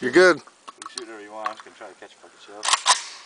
You're good. You shoot whatever you want. I'm just gonna try to catch a fucking shell.